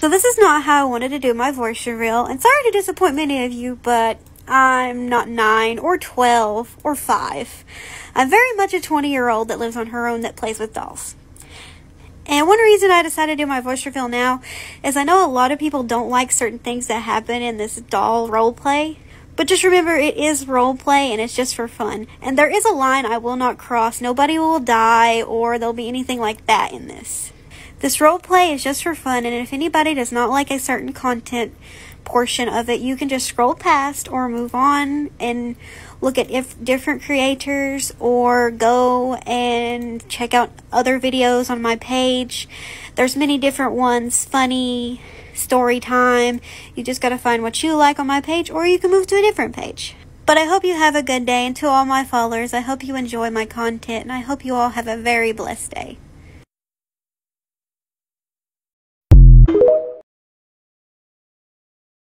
So this is not how I wanted to do my voice reveal, and sorry to disappoint many of you, but I'm not 9 or 12 or 5. I'm very much a 20 year old that lives on her own that plays with dolls. And one reason I decided to do my voice reveal now is I know a lot of people don't like certain things that happen in this doll role play. But just remember, it is role play and it's just for fun. And there is a line I will not cross. Nobody will die or there'll be anything like that in this. This role play is just for fun, and if anybody does not like a certain content portion of it, you can just scroll past or move on and look at if different creators or go and check out other videos on my page. There's many different ones, funny, story time. You just gotta find what you like on my page or you can move to a different page. But I hope you have a good day and to all my followers, I hope you enjoy my content and I hope you all have a very blessed day.